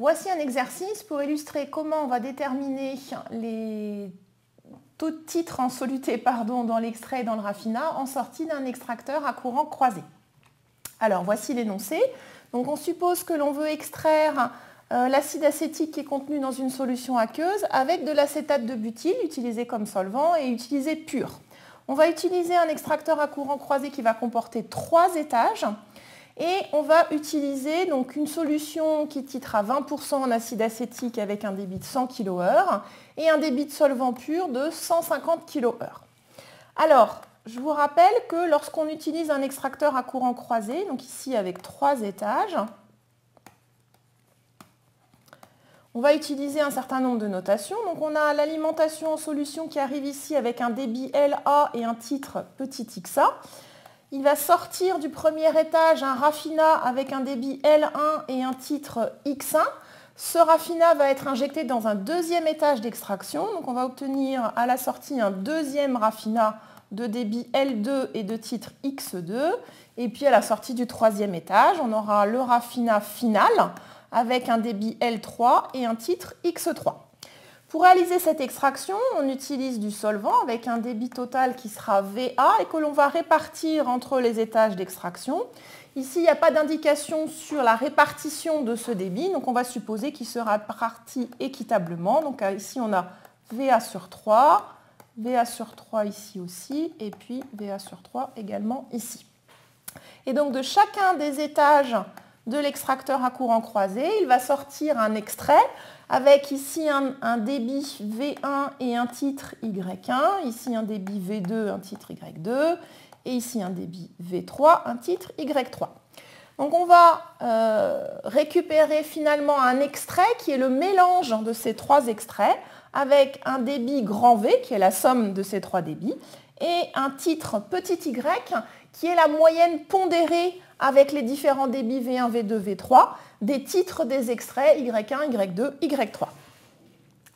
Voici un exercice pour illustrer comment on va déterminer les taux de titre en soluté dans l'extrait et dans le raffinat en sortie d'un extracteur à courant croisé. Alors voici l'énoncé. Donc on suppose que l'on veut extraire euh, l'acide acétique qui est contenu dans une solution aqueuse avec de l'acétate de butyle utilisé comme solvant et utilisé pur. On va utiliser un extracteur à courant croisé qui va comporter trois étages et on va utiliser donc une solution qui titre à 20% en acide acétique avec un débit de 100 kHz et un débit de solvant pur de 150 kHz. Alors, je vous rappelle que lorsqu'on utilise un extracteur à courant croisé, donc ici avec trois étages, on va utiliser un certain nombre de notations. Donc on a l'alimentation en solution qui arrive ici avec un débit LA et un titre petit xa. Il va sortir du premier étage un raffinat avec un débit L1 et un titre X1. Ce raffinat va être injecté dans un deuxième étage d'extraction. Donc on va obtenir à la sortie un deuxième raffinat de débit L2 et de titre X2. Et puis à la sortie du troisième étage, on aura le raffinat final avec un débit L3 et un titre X3. Pour réaliser cette extraction, on utilise du solvant avec un débit total qui sera VA et que l'on va répartir entre les étages d'extraction. Ici, il n'y a pas d'indication sur la répartition de ce débit, donc on va supposer qu'il sera réparti équitablement. Donc euh, ici, on a VA sur 3, VA sur 3 ici aussi, et puis VA sur 3 également ici. Et donc de chacun des étages de l'extracteur à courant croisé. Il va sortir un extrait avec ici un, débit V1 et un titre Y1, ici un débit V2, un titre Y2, et ici un débit V3, un titre Y3. Donc on va euh, récupérer finalement un extrait qui est le mélange de ces trois extraits avec un débit grand V qui est la somme de ces trois débits et un titre petit y qui est la moyenne pondérée avec les différents débits V1, V2, V3 des titres des extraits Y1, Y2, Y3.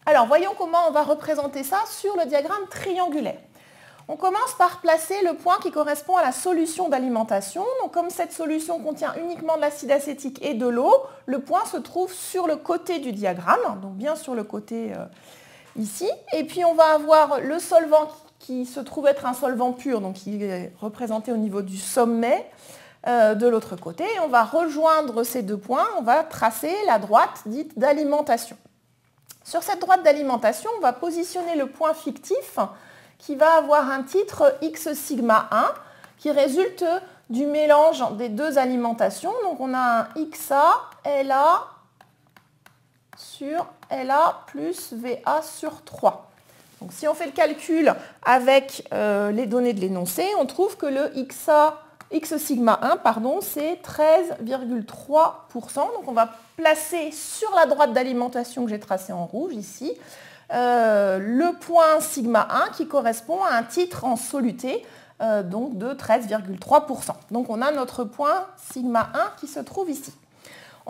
Alors voyons comment on va représenter ça sur le diagramme triangulaire. On commence par placer le point qui correspond à la solution d'alimentation. Donc comme cette solution contient uniquement de l'acide acétique et de l'eau, le point se trouve sur le côté du diagramme, donc bien sur le côté euh, ici. Et puis on va avoir le solvant qui se trouve être un solvant pur, donc qui est représenté au niveau du sommet. Euh, de l'autre côté. on va rejoindre ces deux points, on va tracer la droite dite d'alimentation. Sur cette droite d'alimentation, on va positionner le point fictif qui va avoir un titre x sigma 1 qui résulte du mélange des deux alimentations. Donc on a un XA, LA sur LA plus VA sur 3. Donc si on fait le calcul avec euh, les données de l'énoncé, on trouve que le X sigma 1, pardon, c'est 13,3%. Donc on va placer sur la droite d'alimentation que j'ai tracée en rouge ici, euh, le point sigma 1 qui correspond à un titre en soluté euh, donc de 13,3%. Donc on a notre point sigma 1 qui se trouve ici.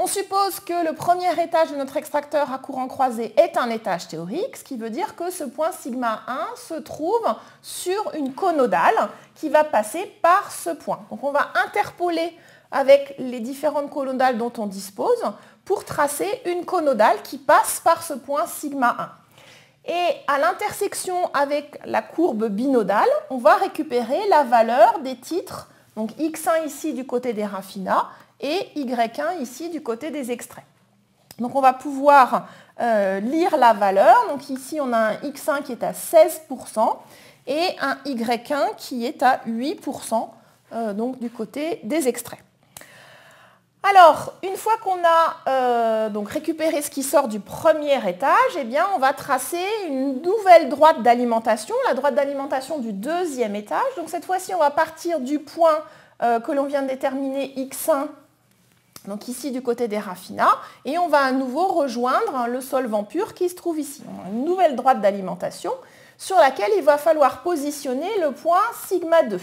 On suppose que le premier étage de notre extracteur à courant croisé est un étage théorique, ce qui veut dire que ce point sigma 1 se trouve sur une conodale qui va passer par ce point. Donc on va interpoler avec les différentes conodales dont on dispose pour tracer une conodale qui passe par ce point sigma 1. Et à l'intersection avec la courbe binodale, on va récupérer la valeur des titres, donc x1 ici du côté des raffinats et Y1 ici du côté des extraits. Donc on va pouvoir euh, lire la valeur. Donc ici on a un X1 qui est à 16% et un Y1 qui est à 8% euh, donc du côté des extraits. Alors, une fois qu'on a euh, donc récupéré ce qui sort du premier étage, eh bien, on va tracer une nouvelle droite d'alimentation, la droite d'alimentation du deuxième étage. Donc cette fois-ci, on va partir du point que l'on vient de déterminer X1 donc ici du côté des raffinats, et on va à nouveau rejoindre le solvant pur qui se trouve ici. On a une nouvelle droite d'alimentation sur laquelle il va falloir positionner le point sigma 2.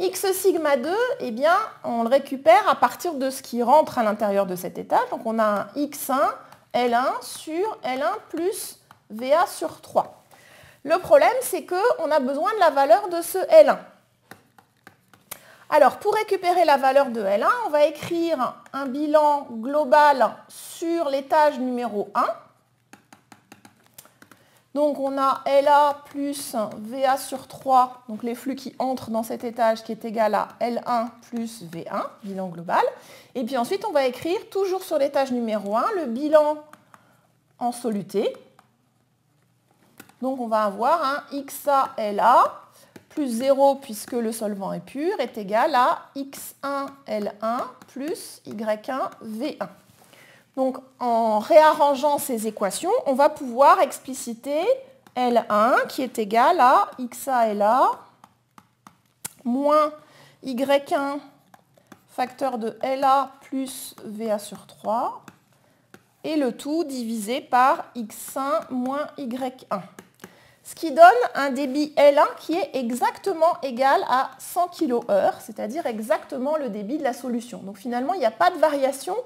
X sigma 2, eh bien, on le récupère à partir de ce qui rentre à l'intérieur de cet étage. Donc on a un X1 L1 sur L1 plus VA sur 3. Le problème, c'est qu'on a besoin de la valeur de ce L1. Alors, pour récupérer la valeur de L1, on va écrire un bilan global sur l'étage numéro 1. Donc on a LA plus VA sur 3, donc les flux qui entrent dans cet étage qui est égal à L1 plus V1, bilan global. Et puis ensuite on va écrire toujours sur l'étage numéro 1 le bilan en soluté. Donc on va avoir un XALA plus 0 puisque le solvant est pur est égal à X1L1 plus Y1V1. Donc en réarrangeant ces équations, on va pouvoir expliciter L1 qui est égal à XALA moins Y1 facteur de LA plus VA sur 3 et le tout divisé par X1 moins Y1. Ce qui donne un débit L1 qui est exactement égal à 100 kHz, c'est-à-dire exactement le débit de la solution. Donc finalement, il n'y a pas de variation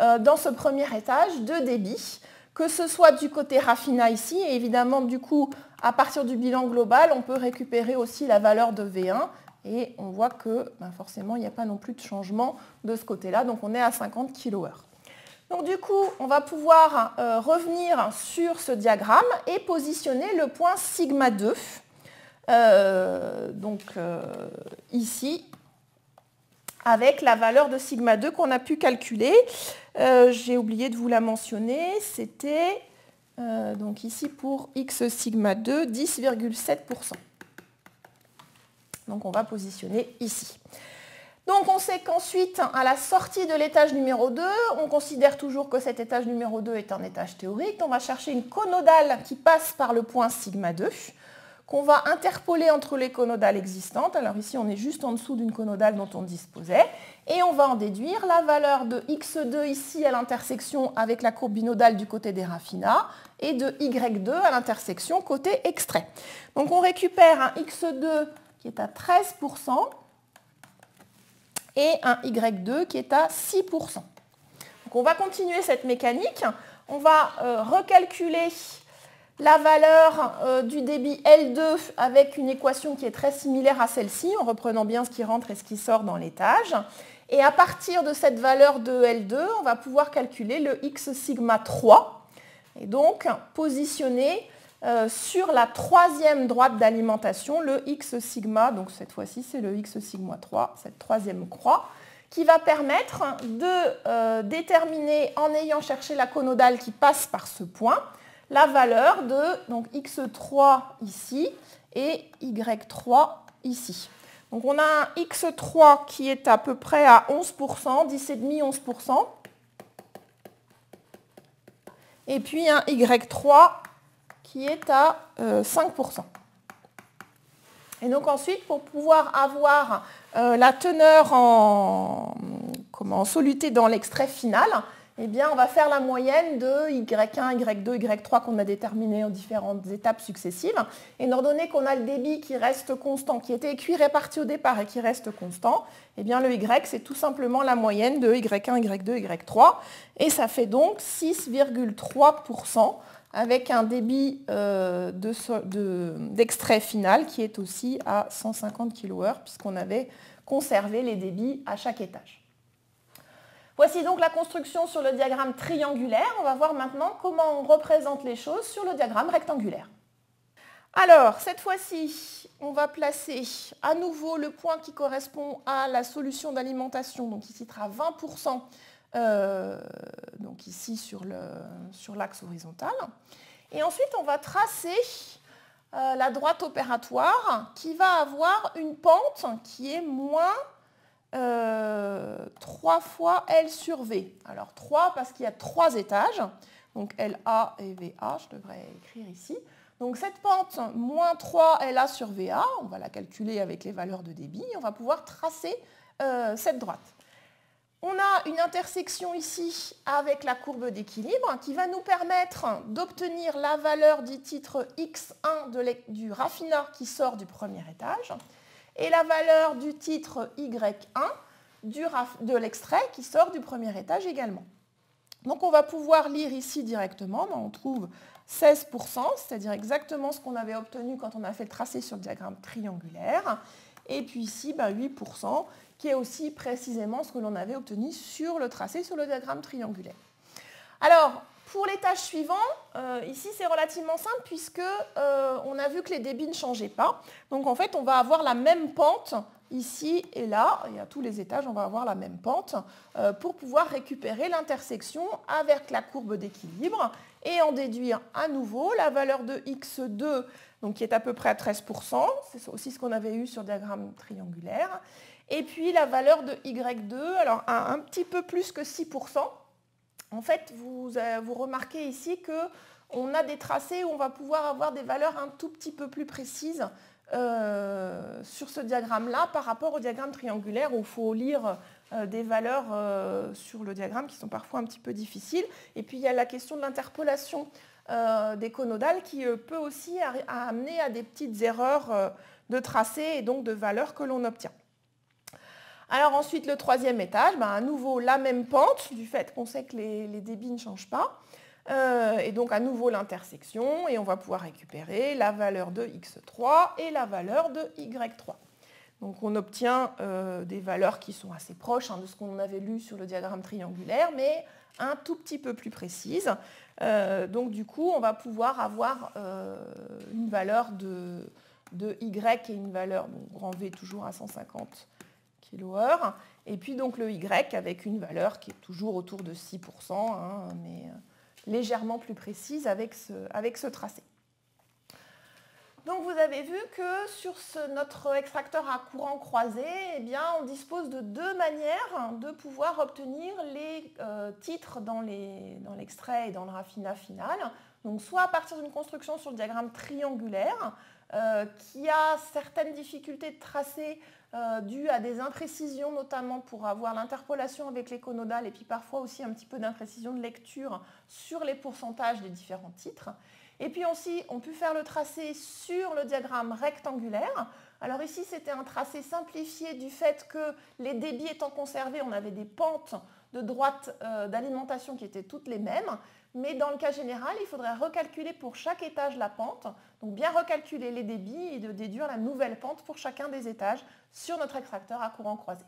euh, dans ce premier étage de débit, que ce soit du côté raffinat ici, et évidemment du coup, à partir du bilan global, on peut récupérer aussi la valeur de V1, et on voit que ben, forcément, il n'y a pas non plus de changement de ce côté-là, donc on est à 50 kHz. Donc du coup, on va pouvoir euh, revenir sur ce diagramme et positionner le point sigma 2, euh, donc ici, avec la valeur de sigma 2 qu'on a pu calculer. Euh, j'ai oublié de vous la mentionner, c'était euh, donc ici pour x sigma 2, 10,7%. Donc on va positionner ici. Donc on sait qu'ensuite, à la sortie de l'étage numéro 2, on considère toujours que cet étage numéro 2 est un étage théorique. On va chercher une conodale qui passe par le point sigma 2 qu'on va interpoler entre les conodales existantes. Alors ici, on est juste en dessous d'une conodale dont on disposait. Et on va en déduire la valeur de x2 ici à l'intersection avec la courbe binodale du côté des raffinats et de y2 à l'intersection côté extrait. Donc on récupère un x2 qui est à 13% et un y2 qui est à 6%. Donc on va continuer cette mécanique. On va euh, recalculer la valeur euh, du débit L2 avec une équation qui est très similaire à celle-ci, en reprenant bien ce qui rentre et ce qui sort dans l'étage. Et à partir de cette valeur de L2, on va pouvoir calculer le x sigma 3, et donc positionner euh, sur la troisième droite d'alimentation le x sigma, donc cette fois-ci c'est le x sigma 3, cette troisième croix, qui va permettre de euh, déterminer, en ayant cherché la conodale qui passe par ce point, la valeur de donc, x3 ici et y3 ici. Donc on a un x3 qui est à peu près à 11%, 10,5-11%. Et puis un y3 qui est à 5%. Euh, et donc ensuite, pour pouvoir avoir euh, la teneur en, comment, en soluté dans l'extrait final, eh bien, on va faire la moyenne de Y1, Y2, Y3 qu'on a déterminé aux différentes étapes successives. Et étant donné qu'on a le débit qui reste constant, qui était écrit réparti au départ et qui reste constant, eh bien, le Y, c'est tout simplement la moyenne de Y1, Y2, Y3. Et ça fait donc 6,3% avec un débit euh, d'extrait final qui est aussi à 150 kHz puisqu'on avait conservé les débits à chaque étage. Voici donc la construction sur le diagramme triangulaire. On va voir maintenant comment on représente les choses sur le diagramme rectangulaire. Alors, cette fois-ci, on va placer à nouveau le point qui correspond à la solution d'alimentation, donc ici sera 20%, euh, donc ici sur l'axe horizontal. Et ensuite, on va tracer euh, la droite opératoire qui va avoir une pente qui est moins 3 euh, fois L sur V. Alors 3 parce qu'il y a 3 étages, donc LA et VA, je devrais écrire ici. Donc cette pente, moins 3 LA sur VA, on va la calculer avec les valeurs de débit, on va pouvoir tracer euh, cette droite. On a une intersection ici avec la courbe d'équilibre qui va nous permettre d'obtenir la valeur du titre X1 du raffinat qui sort du premier étage et la valeur du titre Y1 de l'extrait qui sort du premier étage également. Donc on va pouvoir lire ici directement, on trouve 16%, c'est-à-dire exactement ce qu'on avait obtenu quand on a fait le tracé sur le diagramme triangulaire. Et puis ici, 8% ben, qui est aussi précisément ce que l'on avait obtenu sur le tracé, sur le diagramme triangulaire. Alors, pour les tâches suivantes, euh, ici c'est relativement simple puisque euh, on a vu que les débits ne changeaient pas. Donc en fait, on va avoir la même pente ici et là, et à tous les étages, on va avoir la même pente euh, pour pouvoir récupérer l'intersection avec la courbe d'équilibre et en déduire à nouveau la valeur de x2, donc qui est à peu près à 13%, c'est aussi ce qu'on avait eu sur le diagramme triangulaire, et puis la valeur de y2, alors un petit peu plus que 6%, en fait, euh, vous, remarquez ici qu'on a des tracés où on va pouvoir avoir des valeurs un tout petit peu plus précises euh, sur ce diagramme-là par rapport au diagramme triangulaire où il faut lire euh, des valeurs sur le diagramme qui sont parfois un petit peu difficiles. Et puis il y a la question de l'interpolation des conodales qui peut aussi amener à des petites erreurs de tracé et donc de valeurs que l'on obtient. Alors ensuite, le troisième étage, ben, à nouveau la même pente, du fait qu'on sait que les, débits ne changent pas. Euh, et donc à nouveau l'intersection, et on va pouvoir récupérer la valeur de x3 et la valeur de y3. Donc on obtient euh, des valeurs qui sont assez proches hein, de ce qu'on avait lu sur le diagramme triangulaire, mais un tout petit peu plus précises. Euh, donc du coup, on va pouvoir avoir une valeur de, de, y et une valeur, grand V toujours à 150 et puis donc le Y avec une valeur qui est toujours autour de 6%, hein, mais euh, légèrement plus précise avec ce, avec ce tracé. Donc vous avez vu que sur notre extracteur à courant croisé, eh bien, on dispose de deux manières de pouvoir obtenir les euh, titres dans l'extrait et dans le raffinat final. Donc soit à partir d'une construction sur le diagramme triangulaire, euh, qui a certaines difficultés de tracé dû à des imprécisions, notamment pour avoir l'interpolation avec les conodales et puis parfois aussi un petit peu d'imprécision de lecture sur les pourcentages des différents titres. Et puis aussi, on peut faire le tracé sur le diagramme rectangulaire. Alors ici, c'était un tracé simplifié du fait que les débits étant conservés, on avait des pentes de droite euh, d'alimentation qui étaient toutes les mêmes. Mais dans le cas général, il faudrait recalculer pour chaque étage la pente, donc bien recalculer les débits et de déduire la nouvelle pente pour chacun des étages sur notre extracteur à courant croisé.